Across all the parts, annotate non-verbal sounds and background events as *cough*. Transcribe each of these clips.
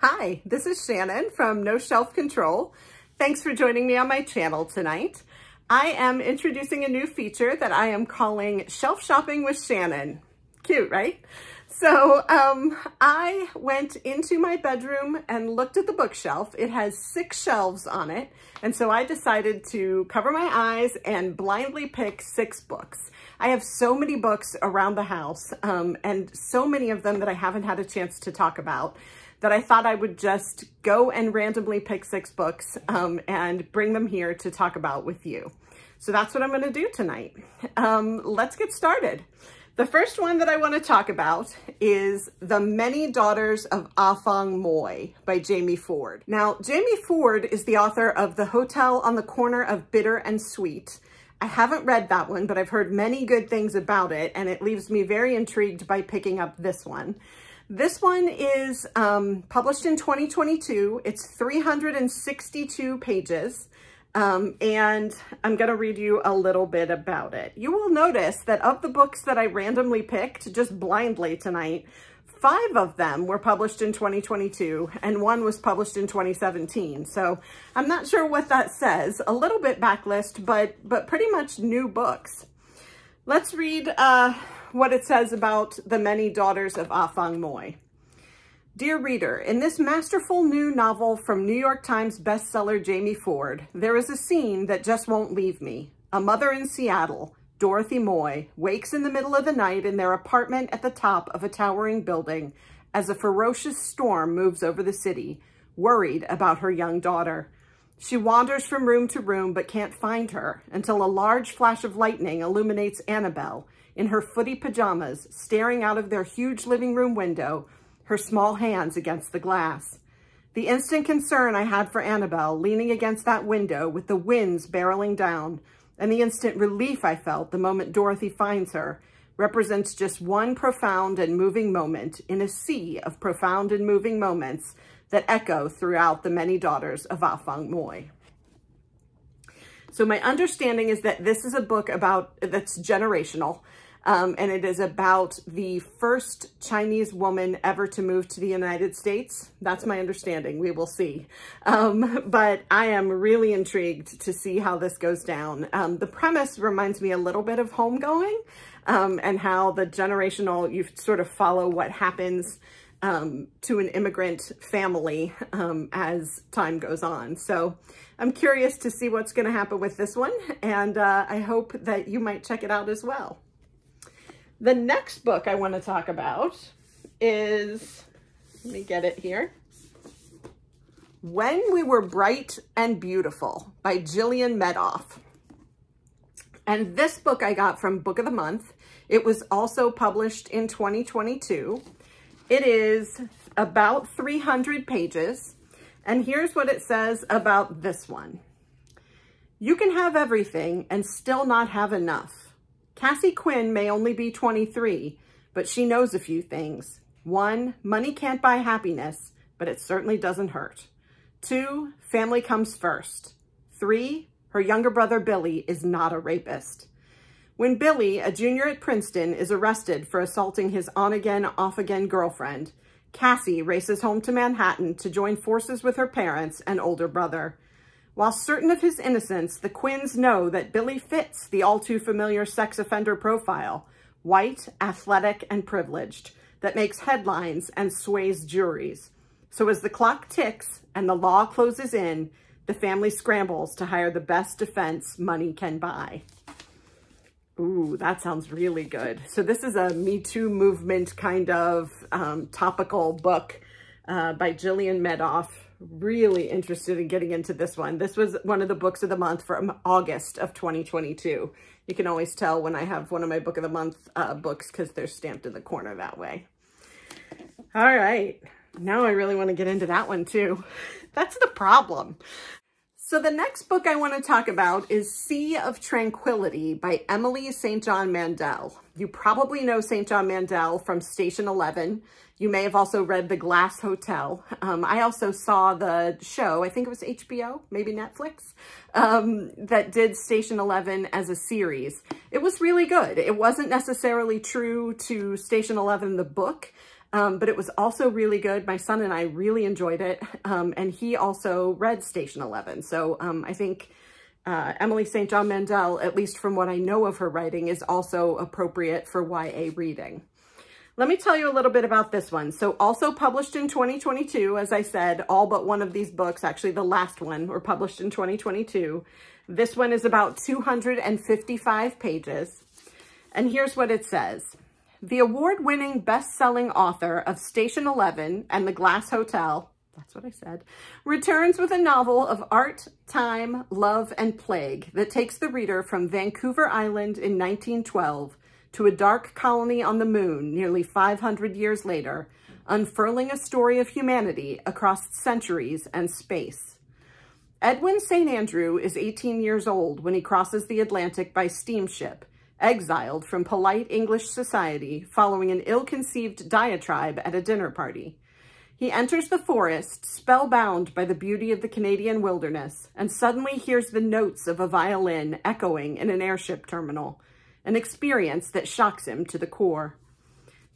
Hi, this is Shannon from No Shelf Control. Thanks for joining me on my channel tonight. I am introducing a new feature that I am calling Shelf Shopping with Shannon. Cute, right? So um, I went into my bedroom and looked at the bookshelf. It has six shelves on it. And so I decided to cover my eyes and blindly pick six books. I have so many books around the house um, and so many of them that I haven't had a chance to talk about that I thought I would just go and randomly pick six books um, and bring them here to talk about with you. So that's what I'm gonna do tonight. Um, let's get started. The first one that I want to talk about is The Many Daughters of Afong Moy by Jamie Ford. Now, Jamie Ford is the author of The Hotel on the Corner of Bitter and Sweet. I haven't read that one, but I've heard many good things about it, and it leaves me very intrigued by picking up this one. This one is um, published in 2022. It's 362 pages. Um, and I'm going to read you a little bit about it. You will notice that of the books that I randomly picked just blindly tonight, five of them were published in 2022 and one was published in 2017. So I'm not sure what that says. A little bit backlist, but, but pretty much new books. Let's read uh, what it says about the many daughters of ah Afong Moy. Dear reader, in this masterful new novel from New York Times bestseller Jamie Ford, there is a scene that just won't leave me. A mother in Seattle, Dorothy Moy, wakes in the middle of the night in their apartment at the top of a towering building as a ferocious storm moves over the city, worried about her young daughter. She wanders from room to room but can't find her until a large flash of lightning illuminates Annabelle in her footy pajamas, staring out of their huge living room window her small hands against the glass. The instant concern I had for Annabelle leaning against that window with the winds barreling down, and the instant relief I felt the moment Dorothy finds her, represents just one profound and moving moment in a sea of profound and moving moments that echo throughout the many daughters of ah Afong Moy. So my understanding is that this is a book about that's generational um, and it is about the first Chinese woman ever to move to the United States. That's my understanding. We will see. Um, *laughs* but I am really intrigued to see how this goes down. Um, the premise reminds me a little bit of Homegoing um, and how the generational, you sort of follow what happens um, to an immigrant family um, as time goes on. So I'm curious to see what's going to happen with this one, and uh, I hope that you might check it out as well. The next book I want to talk about is, let me get it here. When We Were Bright and Beautiful by Jillian Medoff. And this book I got from Book of the Month. It was also published in 2022. It is about 300 pages. And here's what it says about this one. You can have everything and still not have enough. Cassie Quinn may only be 23, but she knows a few things. One, money can't buy happiness, but it certainly doesn't hurt. Two, family comes first. Three, her younger brother Billy is not a rapist. When Billy, a junior at Princeton, is arrested for assaulting his on-again, off-again girlfriend, Cassie races home to Manhattan to join forces with her parents and older brother. While certain of his innocence, the Quinns know that Billy fits the all too familiar sex offender profile, white, athletic, and privileged, that makes headlines and sways juries. So as the clock ticks and the law closes in, the family scrambles to hire the best defense money can buy. Ooh, that sounds really good. So this is a Me Too movement kind of um, topical book uh, by Jillian Medoff really interested in getting into this one. This was one of the books of the month from August of 2022. You can always tell when I have one of my book of the month uh, books because they're stamped in the corner that way. All right. Now I really want to get into that one too. *laughs* That's the problem. So the next book I want to talk about is Sea of Tranquility by Emily St. John Mandel. You probably know St. John Mandel from Station 11. You may have also read The Glass Hotel. Um, I also saw the show, I think it was HBO, maybe Netflix, um, that did Station 11 as a series. It was really good. It wasn't necessarily true to Station 11, the book, Um, but it was also really good. My son and I really enjoyed it. Um, and he also read Station 11. So um, I think uh, Emily St. John Mandel, at least from what I know of her writing, is also appropriate for YA reading. Let me tell you a little bit about this one. So also published in 2022, as I said, all but one of these books, actually the last one, were published in 2022. This one is about 255 pages. And here's what it says. The award-winning best-selling author of Station 11 and The Glass Hotel, that's what I said, returns with a novel of art, time, love, and plague that takes the reader from Vancouver Island in 1912 to a dark colony on the moon nearly 500 years later, unfurling a story of humanity across centuries and space. Edwin St. Andrew is 18 years old when he crosses the Atlantic by steamship, exiled from polite English society following an ill-conceived diatribe at a dinner party. He enters the forest, spellbound by the beauty of the Canadian wilderness, and suddenly hears the notes of a violin echoing in an airship terminal, an experience that shocks him to the core.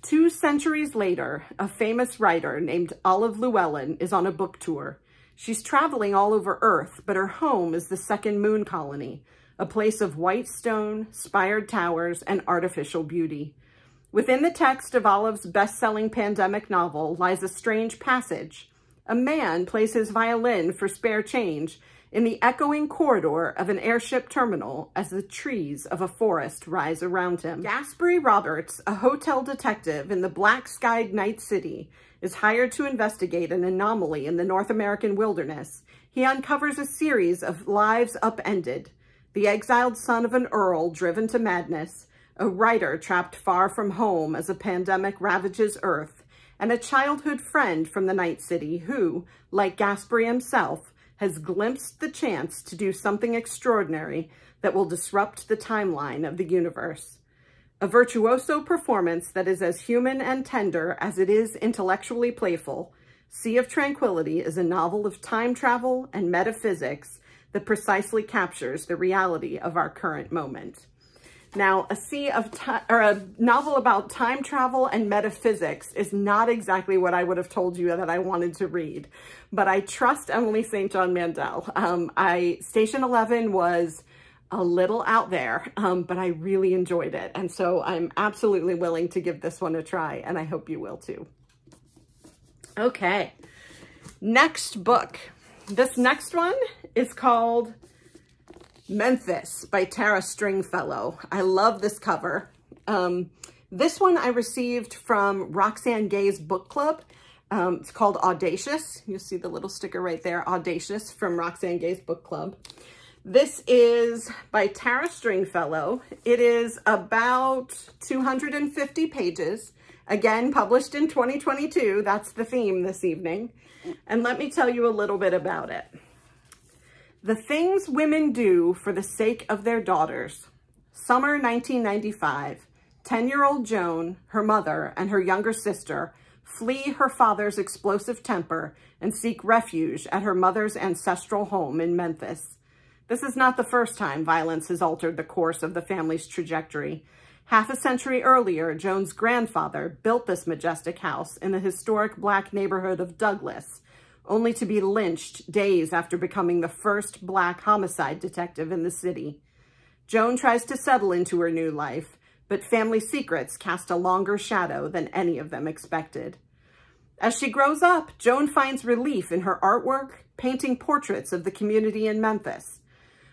Two centuries later, a famous writer named Olive Llewellyn is on a book tour. She's traveling all over Earth, but her home is the second moon colony, a place of white stone, spired towers, and artificial beauty. Within the text of Olive's best-selling pandemic novel lies a strange passage. A man plays his violin for spare change in the echoing corridor of an airship terminal as the trees of a forest rise around him. Gaspery Roberts, a hotel detective in the black-skied night city, is hired to investigate an anomaly in the North American wilderness. He uncovers a series of lives upended, the exiled son of an earl driven to madness, a writer trapped far from home as a pandemic ravages Earth, and a childhood friend from the Night City who, like Gaspery himself, has glimpsed the chance to do something extraordinary that will disrupt the timeline of the universe. A virtuoso performance that is as human and tender as it is intellectually playful, Sea of Tranquility is a novel of time travel and metaphysics that precisely captures the reality of our current moment. Now, a sea of time, or a novel about time travel and metaphysics is not exactly what I would have told you that I wanted to read, but I trust Emily St. John Mandel. Um, I Station 11 was a little out there, um, but I really enjoyed it. And so I'm absolutely willing to give this one a try, and I hope you will too. Okay, next book. This next one is called Memphis by Tara Stringfellow. I love this cover. Um, this one I received from Roxane Gay's book club. Um, it's called Audacious. You'll see the little sticker right there, Audacious from Roxane Gay's book club. This is by Tara Stringfellow. It is about 250 pages. Again, published in 2022. That's the theme this evening. And let me tell you a little bit about it. The Things Women Do for the Sake of Their Daughters. Summer 1995. 10-year-old Joan, her mother, and her younger sister flee her father's explosive temper and seek refuge at her mother's ancestral home in Memphis. This is not the first time violence has altered the course of the family's trajectory. Half a century earlier, Joan's grandfather built this majestic house in the historic black neighborhood of Douglass, only to be lynched days after becoming the first black homicide detective in the city. Joan tries to settle into her new life, but family secrets cast a longer shadow than any of them expected. As she grows up, Joan finds relief in her artwork, painting portraits of the community in Memphis.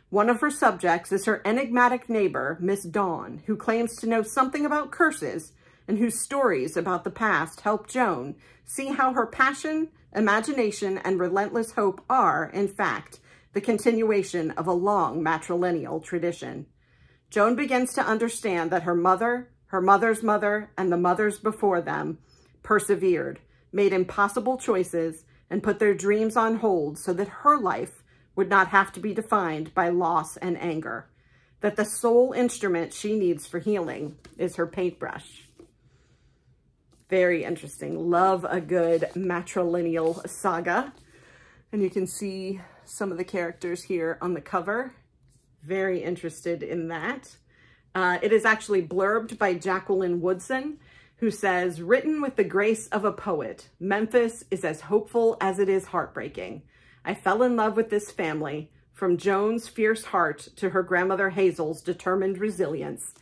One of her subjects is her enigmatic neighbor, Miss Dawn, who claims to know something about curses and whose stories about the past help Joan see how her passion, imagination, and relentless hope are, in fact, the continuation of a long matrilineal tradition. Joan begins to understand that her mother, her mother's mother, and the mothers before them persevered, made impossible choices, and put their dreams on hold so that her life would not have to be defined by loss and anger, that the sole instrument she needs for healing is her paintbrush. Very interesting. Love a good matrilineal saga. And you can see some of the characters here on the cover. Very interested in that. Uh, it is actually blurbed by Jacqueline Woodson, who says, written with the grace of a poet, Memphis is as hopeful as it is heartbreaking. I fell in love with this family, from Joan's fierce heart to her grandmother Hazel's determined resilience.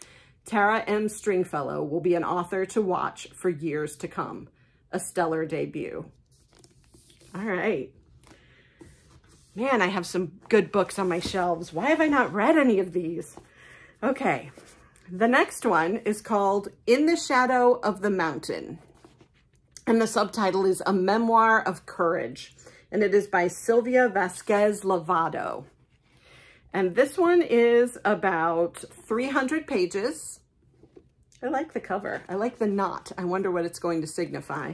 Tara M. Stringfellow will be an author to watch for years to come. A stellar debut. All right. Man, I have some good books on my shelves. Why have I not read any of these? Okay, the next one is called In the Shadow of the Mountain. And the subtitle is A Memoir of Courage. And it is by Silvia Vasquez Lavado. And this one is about 300 pages. I like the cover. I like the knot. I wonder what it's going to signify.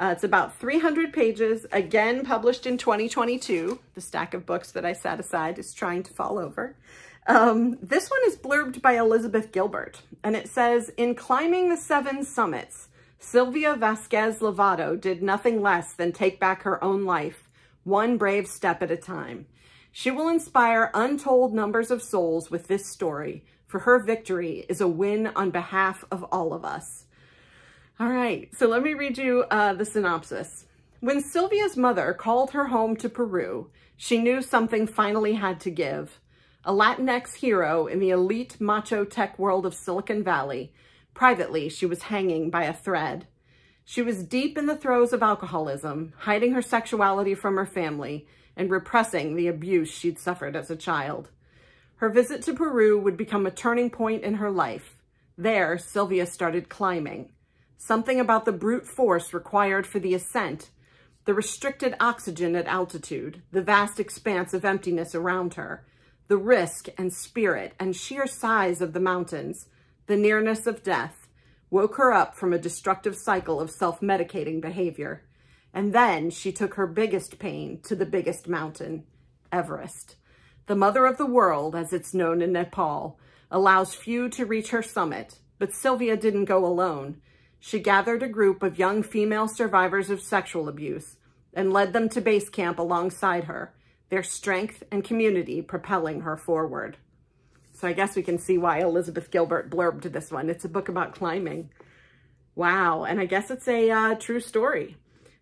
Uh, it's about 300 pages, again published in 2022. The stack of books that I set aside is trying to fall over. Um, this one is blurbed by Elizabeth Gilbert, and it says, in climbing the seven summits, Silvia Vasquez Lavado did nothing less than take back her own life, one brave step at a time. She will inspire untold numbers of souls with this story, for her victory is a win on behalf of all of us. All right, so let me read you uh, the synopsis. When Silvia's mother called her home to Peru, she knew something finally had to give. A Latinx hero in the elite macho tech world of Silicon Valley, privately she was hanging by a thread. She was deep in the throes of alcoholism, hiding her sexuality from her family and repressing the abuse she'd suffered as a child. Her visit to Peru would become a turning point in her life. There, Silvia started climbing. Something about the brute force required for the ascent, the restricted oxygen at altitude, the vast expanse of emptiness around her, the risk and spirit and sheer size of the mountains, the nearness of death, woke her up from a destructive cycle of self-medicating behavior. And then she took her biggest pain to the biggest mountain, Everest. The mother of the world, as it's known in Nepal, allows few to reach her summit, but Silvia didn't go alone. She gathered a group of young female survivors of sexual abuse and led them to base camp alongside her, their strength and community propelling her forward. So I guess we can see why Elizabeth Gilbert blurbed this one. It's a book about climbing. Wow, and I guess it's a uh, true story.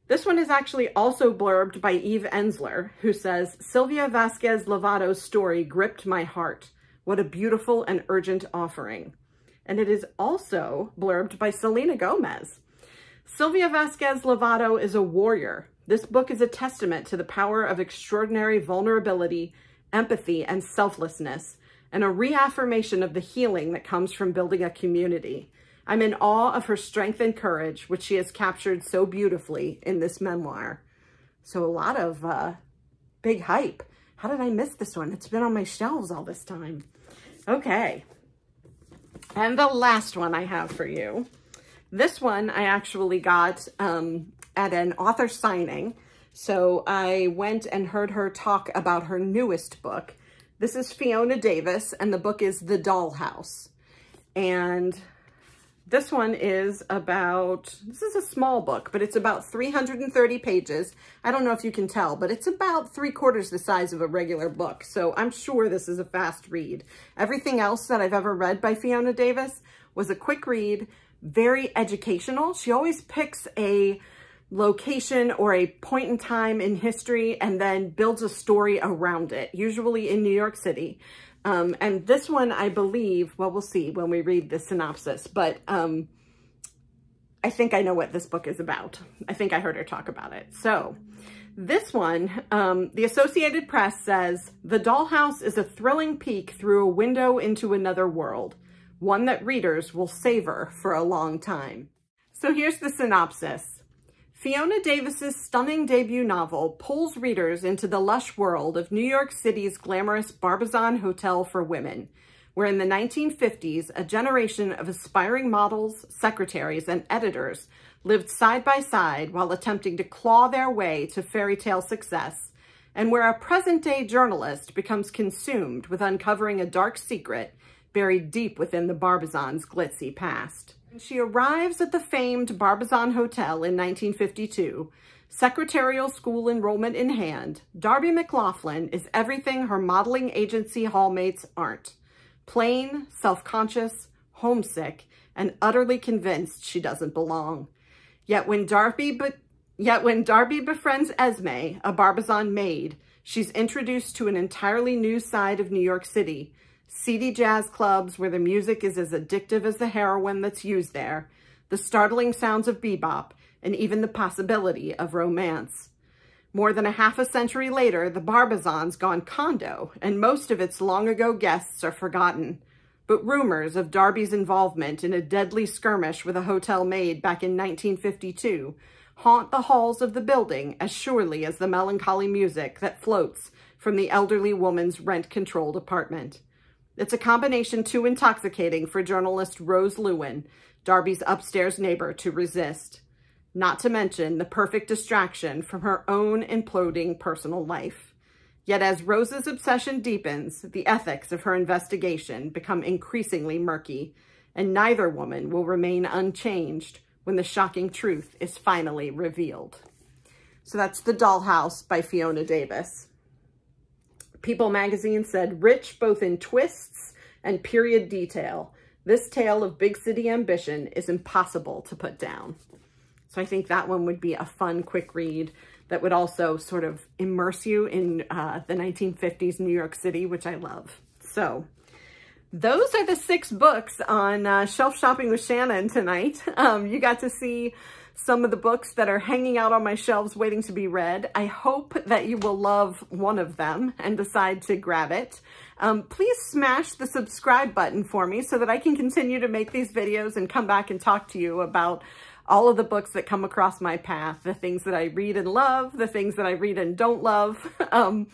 This one is actually also blurbed by Eve Ensler, who says, Silvia Vasquez Lavado's story gripped my heart. What a beautiful and urgent offering and it is also blurbed by Selena Gomez. Silvia Vasquez Lavado is a warrior. This book is a testament to the power of extraordinary vulnerability, empathy, and selflessness, and a reaffirmation of the healing that comes from building a community. I'm in awe of her strength and courage, which she has captured so beautifully in this memoir. So a lot of uh, big hype. How did I miss this one? It's been on my shelves all this time. Okay, and the last one I have for you. This one I actually got um, at an author signing. So I went and heard her talk about her newest book. This is Fiona Davis, and the book is The Dollhouse. And this one is about, this is a small book, but it's about 330 pages. I don't know if you can tell, but it's about three quarters the size of a regular book. So I'm sure this is a fast read. Everything else that I've ever read by Fiona Davis was a quick read, very educational. She always picks a location or a point in time in history and then builds a story around it, usually in New York City. Um, and this one, I believe, well, we'll see when we read the synopsis, but um, I think I know what this book is about. I think I heard her talk about it. So this one, um, the Associated Press says, The Dollhouse is a thrilling peek through a window into another world, one that readers will savor for a long time. So here's the synopsis. Fiona Davis's stunning debut novel pulls readers into the lush world of New York City's glamorous Barbizon Hotel for Women, where in the 1950s, a generation of aspiring models, secretaries, and editors lived side by side while attempting to claw their way to fairy tale success, and where a present-day journalist becomes consumed with uncovering a dark secret buried deep within the Barbizon's glitzy past. When she arrives at the famed Barbizon Hotel in 1952, secretarial school enrollment in hand, Darby McLaughlin is everything her modeling agency hallmates aren't. Plain, self-conscious, homesick, and utterly convinced she doesn't belong. Yet when Darby, but yet when Darby befriends Esme, a Barbizon maid, she's introduced to an entirely new side of New York City, seedy jazz clubs where the music is as addictive as the heroin that's used there, the startling sounds of bebop, and even the possibility of romance. More than a half a century later, the Barbizon's gone condo, and most of its long-ago guests are forgotten. But rumors of Darby's involvement in a deadly skirmish with a hotel maid back in 1952 haunt the halls of the building as surely as the melancholy music that floats from the elderly woman's rent-controlled apartment. It's a combination too intoxicating for journalist Rose Lewin, Darby's upstairs neighbor, to resist not to mention the perfect distraction from her own imploding personal life. Yet as Rose's obsession deepens, the ethics of her investigation become increasingly murky, and neither woman will remain unchanged when the shocking truth is finally revealed. So that's The Dollhouse by Fiona Davis. People magazine said, rich both in twists and period detail, this tale of big city ambition is impossible to put down. So I think that one would be a fun, quick read that would also sort of immerse you in uh, the 1950s New York City, which I love. So those are the six books on uh, Shelf Shopping with Shannon tonight. *laughs* Um, you got to see some of the books that are hanging out on my shelves waiting to be read. I hope that you will love one of them and decide to grab it. Um, please smash the subscribe button for me so that I can continue to make these videos and come back and talk to you about all of the books that come across my path, the things that I read and love, the things that I read and don't love. *laughs* um,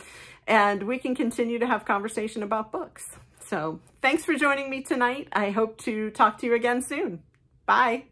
and we can continue to have conversation about books. So thanks for joining me tonight. I hope to talk to you again soon. Bye.